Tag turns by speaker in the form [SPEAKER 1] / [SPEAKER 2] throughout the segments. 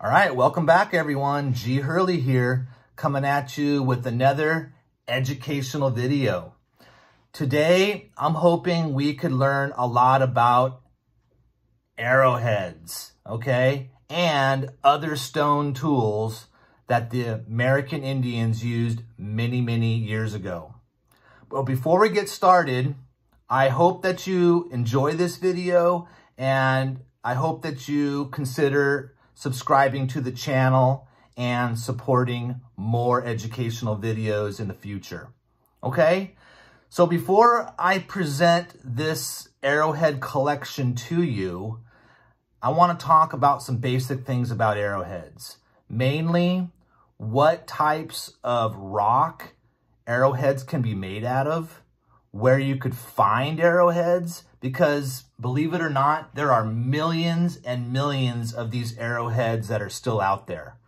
[SPEAKER 1] All right, welcome back everyone. G Hurley here, coming at you with another educational video. Today, I'm hoping we could learn a lot about arrowheads, okay? And other stone tools that the American Indians used many, many years ago. But before we get started, I hope that you enjoy this video and I hope that you consider subscribing to the channel, and supporting more educational videos in the future. Okay? So before I present this arrowhead collection to you, I want to talk about some basic things about arrowheads. Mainly, what types of rock arrowheads can be made out of, where you could find arrowheads, because believe it or not, there are millions and millions of these arrowheads that are still out there.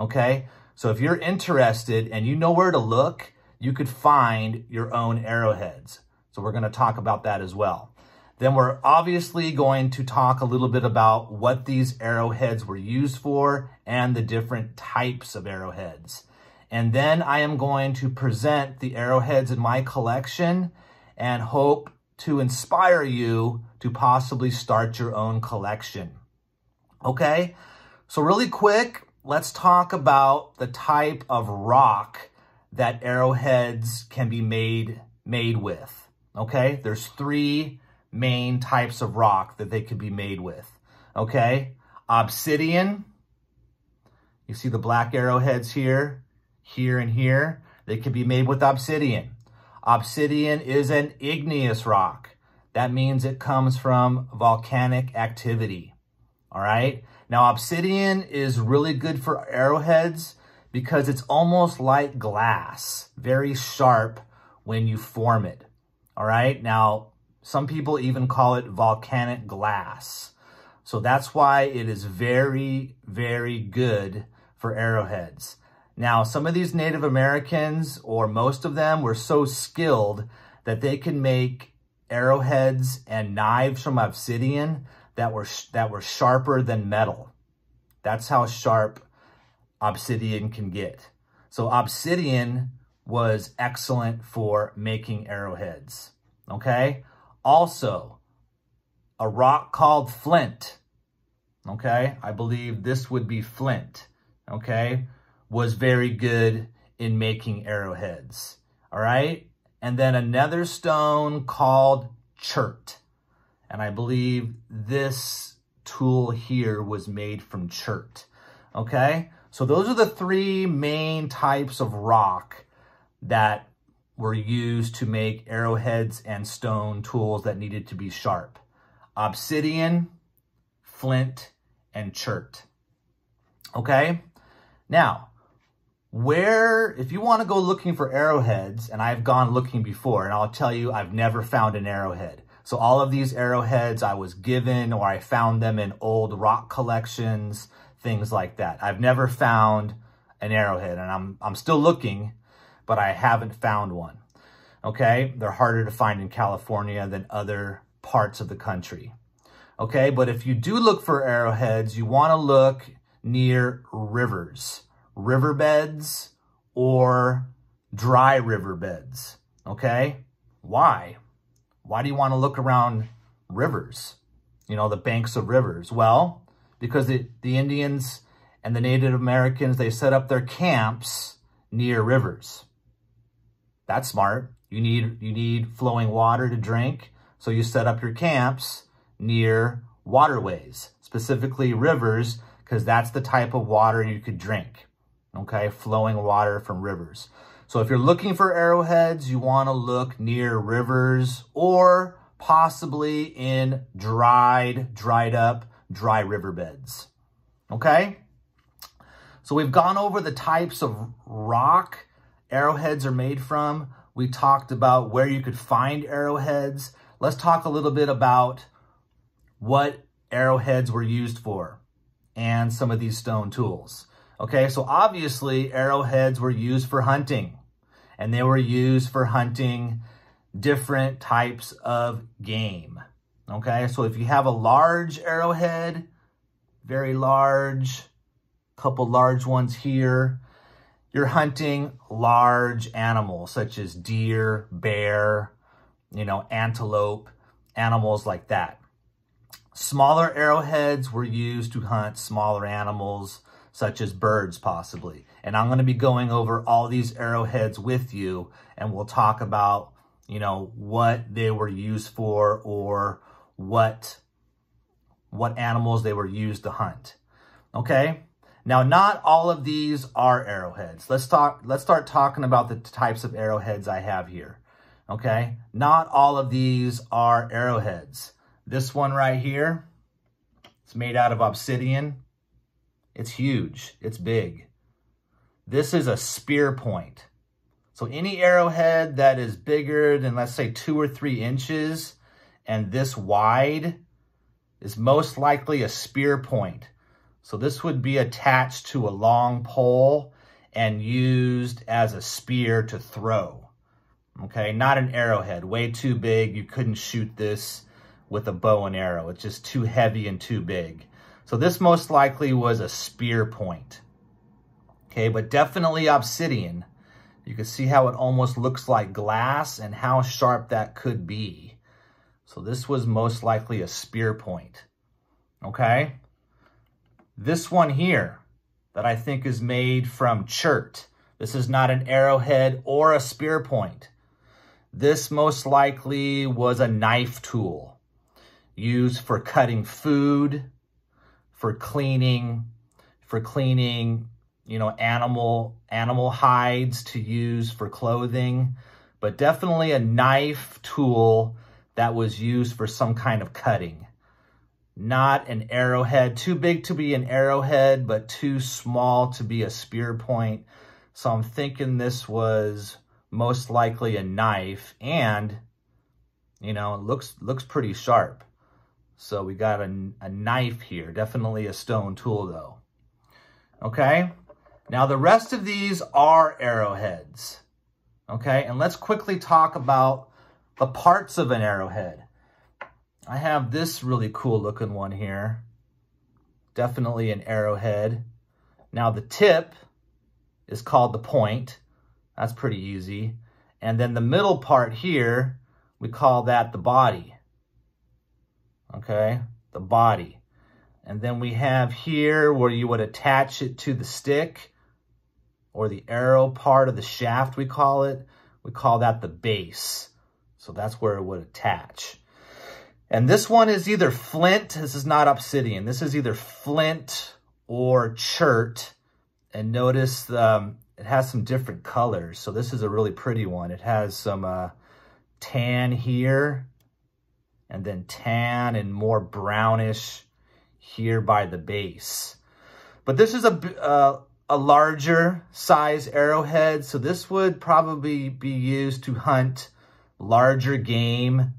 [SPEAKER 1] Okay? So if you're interested and you know where to look, you could find your own arrowheads. So we're going to talk about that as well. Then we're obviously going to talk a little bit about what these arrowheads were used for and the different types of arrowheads. And then I am going to present the arrowheads in my collection and hope to inspire you to possibly start your own collection. Okay, so really quick, let's talk about the type of rock that arrowheads can be made, made with. Okay, there's three main types of rock that they could be made with. Okay, obsidian, you see the black arrowheads here, here and here. They could be made with obsidian. Obsidian is an igneous rock. That means it comes from volcanic activity. All right. Now, obsidian is really good for arrowheads because it's almost like glass, very sharp when you form it. All right. Now, some people even call it volcanic glass. So that's why it is very, very good for arrowheads. Now, some of these Native Americans, or most of them, were so skilled that they can make arrowheads and knives from obsidian that were that were sharper than metal. That's how sharp obsidian can get. So obsidian was excellent for making arrowheads. Okay? Also, a rock called flint. Okay? I believe this would be flint. Okay? Was very good in making arrowheads. All right. And then another stone called chert. And I believe this tool here was made from chert. Okay. So those are the three main types of rock that were used to make arrowheads and stone tools that needed to be sharp. Obsidian, flint, and chert. Okay. Now, where, if you want to go looking for arrowheads, and I've gone looking before, and I'll tell you, I've never found an arrowhead. So all of these arrowheads I was given or I found them in old rock collections, things like that. I've never found an arrowhead and I'm, I'm still looking, but I haven't found one. Okay, they're harder to find in California than other parts of the country. Okay, but if you do look for arrowheads, you want to look near rivers riverbeds or dry riverbeds, okay? Why? Why do you want to look around rivers, you know, the banks of rivers? Well, because the, the Indians and the Native Americans, they set up their camps near rivers. That's smart. You need, you need flowing water to drink, so you set up your camps near waterways, specifically rivers, because that's the type of water you could drink okay, flowing water from rivers. So if you're looking for arrowheads, you want to look near rivers or possibly in dried, dried up, dry riverbeds, okay? So we've gone over the types of rock arrowheads are made from. We talked about where you could find arrowheads. Let's talk a little bit about what arrowheads were used for and some of these stone tools. Okay, so obviously arrowheads were used for hunting and they were used for hunting different types of game. Okay, so if you have a large arrowhead, very large, couple large ones here. You're hunting large animals such as deer, bear, you know, antelope, animals like that. Smaller arrowheads were used to hunt smaller animals such as birds possibly. And I'm going to be going over all these arrowheads with you and we'll talk about, you know, what they were used for or what what animals they were used to hunt. Okay? Now, not all of these are arrowheads. Let's talk let's start talking about the types of arrowheads I have here. Okay? Not all of these are arrowheads. This one right here, it's made out of obsidian. It's huge. It's big. This is a spear point. So any arrowhead that is bigger than, let's say, two or three inches and this wide is most likely a spear point. So this would be attached to a long pole and used as a spear to throw. Okay, not an arrowhead, way too big. You couldn't shoot this with a bow and arrow. It's just too heavy and too big. So this most likely was a spear point. Okay, but definitely obsidian. You can see how it almost looks like glass and how sharp that could be. So this was most likely a spear point. Okay? This one here that I think is made from chert. This is not an arrowhead or a spear point. This most likely was a knife tool used for cutting food, for cleaning, for cleaning, you know, animal, animal hides to use for clothing, but definitely a knife tool that was used for some kind of cutting. Not an arrowhead, too big to be an arrowhead, but too small to be a spear point. So I'm thinking this was most likely a knife and, you know, it looks, looks pretty sharp. So we got a, a knife here, definitely a stone tool though. Okay, now the rest of these are arrowheads. Okay, and let's quickly talk about the parts of an arrowhead. I have this really cool looking one here. Definitely an arrowhead. Now the tip is called the point. That's pretty easy. And then the middle part here, we call that the body okay, the body. And then we have here where you would attach it to the stick or the arrow part of the shaft, we call it. We call that the base. So that's where it would attach. And this one is either flint. This is not obsidian. This is either flint or chert. And notice um, it has some different colors. So this is a really pretty one. It has some uh, tan here and then tan and more brownish here by the base. But this is a, uh, a larger size arrowhead, so this would probably be used to hunt larger game,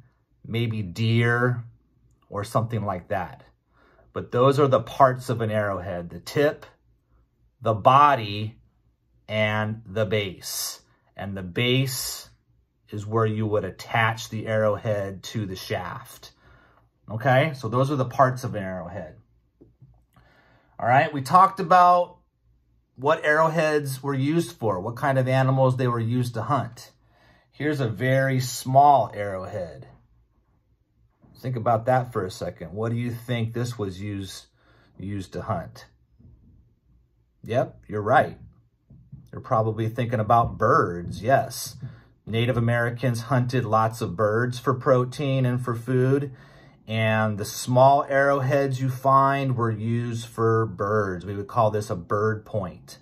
[SPEAKER 1] maybe deer or something like that. But those are the parts of an arrowhead, the tip, the body, and the base. And the base is where you would attach the arrowhead to the shaft. Okay, so those are the parts of an arrowhead. All right, we talked about what arrowheads were used for, what kind of animals they were used to hunt. Here's a very small arrowhead. Think about that for a second. What do you think this was used, used to hunt? Yep, you're right. You're probably thinking about birds, yes. Native Americans hunted lots of birds for protein and for food. And the small arrowheads you find were used for birds. We would call this a bird point,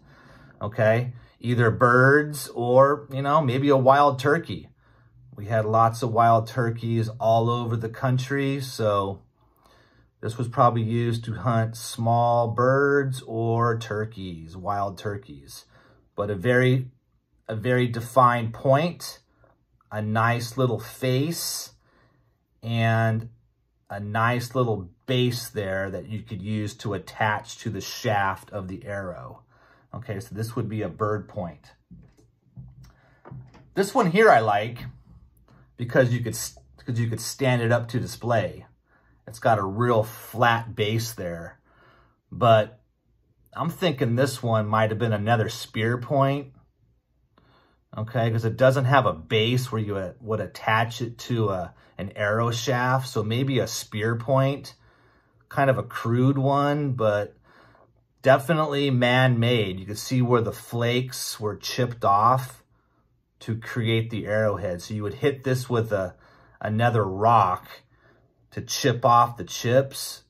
[SPEAKER 1] okay? Either birds or, you know, maybe a wild turkey. We had lots of wild turkeys all over the country, so this was probably used to hunt small birds or turkeys, wild turkeys. But a very a very defined point, a nice little face, and a nice little base there that you could use to attach to the shaft of the arrow. Okay, so this would be a bird point. This one here I like because you could because you could stand it up to display. It's got a real flat base there. But I'm thinking this one might have been another spear point. Okay, because it doesn't have a base where you uh, would attach it to a, an arrow shaft. So maybe a spear point, kind of a crude one, but definitely man-made. You can see where the flakes were chipped off to create the arrowhead. So you would hit this with a another rock to chip off the chips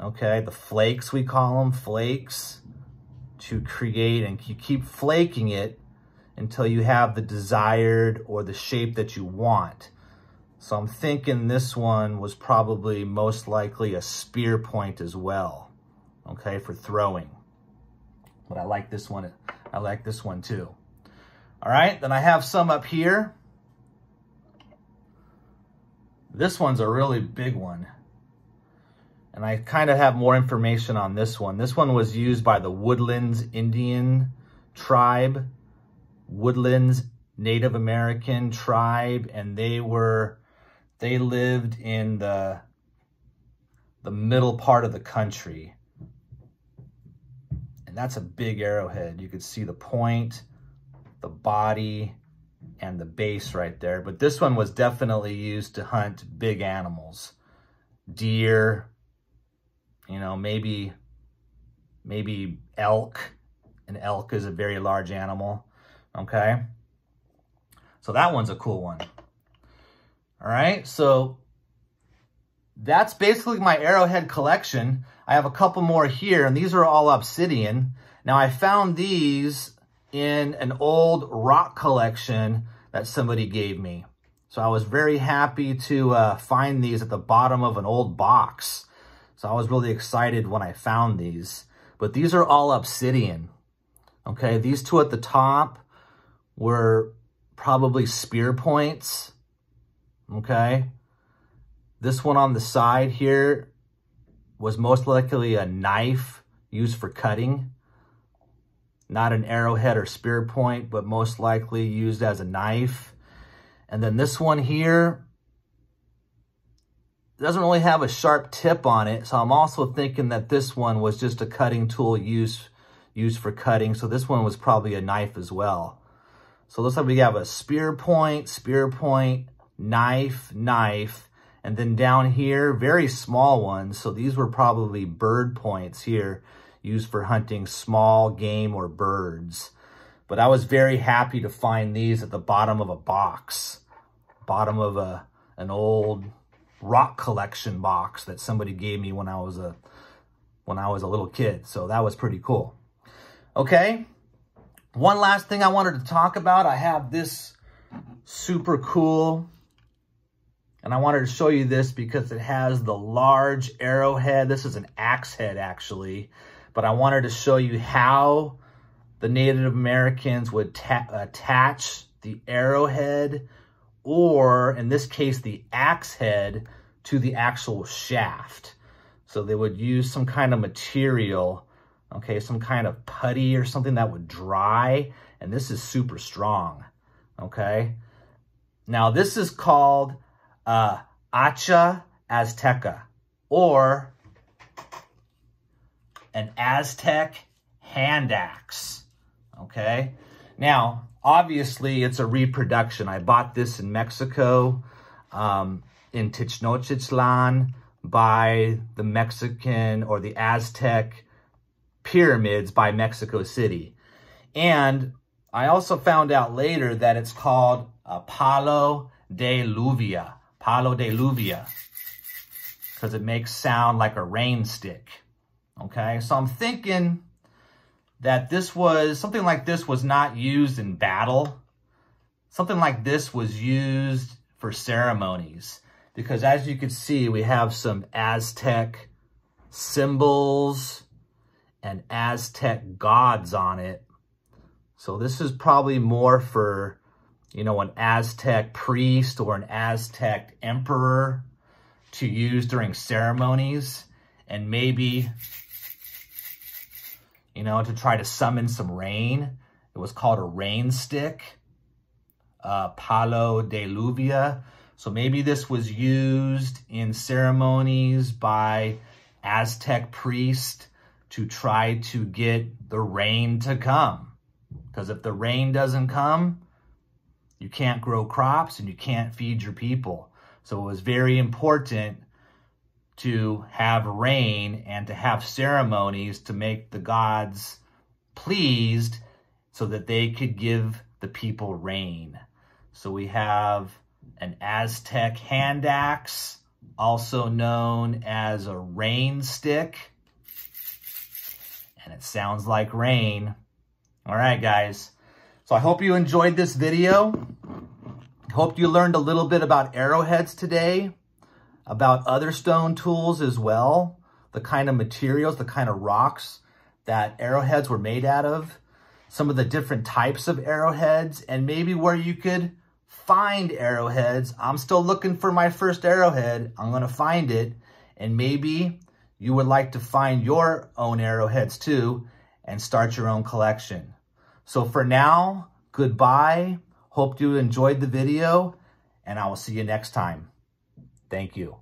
[SPEAKER 1] okay? The flakes, we call them, flakes, to create, and you keep flaking it until you have the desired or the shape that you want. So I'm thinking this one was probably most likely a spear point as well, okay, for throwing. But I like this one, I like this one too. All right, then I have some up here. This one's a really big one. And I kind of have more information on this one. This one was used by the Woodlands Indian tribe, Woodlands Native American tribe, and they were, they lived in the, the middle part of the country. And that's a big arrowhead. You could see the point, the body, and the base right there. But this one was definitely used to hunt big animals, deer, you know, maybe, maybe elk. An elk is a very large animal, okay? So that one's a cool one. All right, so that's basically my arrowhead collection. I have a couple more here, and these are all obsidian. Now, I found these in an old rock collection that somebody gave me. So I was very happy to uh, find these at the bottom of an old box. So I was really excited when I found these. But these are all obsidian. Okay, these two at the top were probably spear points. Okay. This one on the side here was most likely a knife used for cutting. Not an arrowhead or spear point, but most likely used as a knife. And then this one here doesn't really have a sharp tip on it. So I'm also thinking that this one was just a cutting tool used, used for cutting. So this one was probably a knife as well. So it looks like we have a spear point, spear point, knife, knife, and then down here, very small ones. So these were probably bird points here used for hunting small game or birds. But I was very happy to find these at the bottom of a box, bottom of a an old rock collection box that somebody gave me when I was a when I was a little kid. So that was pretty cool. Okay. One last thing I wanted to talk about. I have this super cool and I wanted to show you this because it has the large arrowhead. This is an axe head actually, but I wanted to show you how the Native Americans would attach the arrowhead or in this case, the axe head to the actual shaft. So they would use some kind of material, okay, some kind of putty or something that would dry, and this is super strong, okay? Now, this is called uh, Hacha Azteca, or an Aztec hand axe, okay? Now, obviously, it's a reproduction. I bought this in Mexico, um, in Tenochtitlan, by the Mexican or the Aztec pyramids by Mexico City. And I also found out later that it's called a palo de lluvia, palo de lluvia, because it makes sound like a rain stick. Okay, so I'm thinking that this was, something like this was not used in battle. Something like this was used for ceremonies. Because as you can see, we have some Aztec symbols and Aztec gods on it. So this is probably more for, you know, an Aztec priest or an Aztec emperor to use during ceremonies. And maybe you know, to try to summon some rain. It was called a rain stick, uh, palo de lluvia. So maybe this was used in ceremonies by Aztec priests to try to get the rain to come. Because if the rain doesn't come, you can't grow crops and you can't feed your people. So it was very important to have rain and to have ceremonies to make the gods pleased so that they could give the people rain. So we have an Aztec hand axe, also known as a rain stick. And it sounds like rain. All right, guys. So I hope you enjoyed this video. Hope you learned a little bit about arrowheads today, about other stone tools as well, the kind of materials, the kind of rocks that arrowheads were made out of, some of the different types of arrowheads, and maybe where you could find arrowheads. I'm still looking for my first arrowhead. I'm going to find it. And maybe you would like to find your own arrowheads too and start your own collection. So for now, goodbye. Hope you enjoyed the video and I will see you next time. Thank you.